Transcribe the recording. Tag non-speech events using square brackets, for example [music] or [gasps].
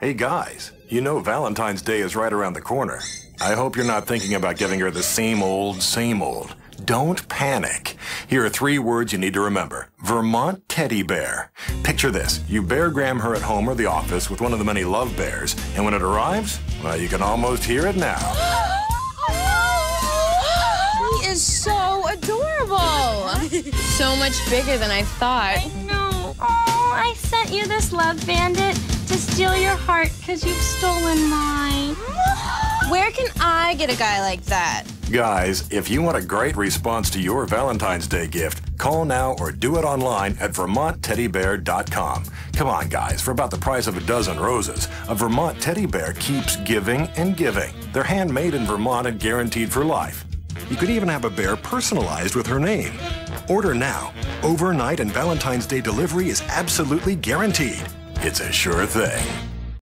Hey guys, you know Valentine's Day is right around the corner. I hope you're not thinking about giving her the same old, same old. Don't panic. Here are three words you need to remember. Vermont teddy bear. Picture this. You bear gram her at home or the office with one of the many love bears, and when it arrives, well, you can almost hear it now. [gasps] he is so adorable. so much bigger than I thought. I know. Oh, I sent you this love bandit to steal your heart because you've stolen mine. Where can I get a guy like that? Guys, if you want a great response to your Valentine's Day gift, call now or do it online at VermontTeddyBear.com. Come on, guys, for about the price of a dozen roses, a Vermont teddy bear keeps giving and giving. They're handmade in Vermont and guaranteed for life. You could even have a bear personalized with her name. Order now. Overnight and Valentine's Day delivery is absolutely guaranteed. It's a sure thing.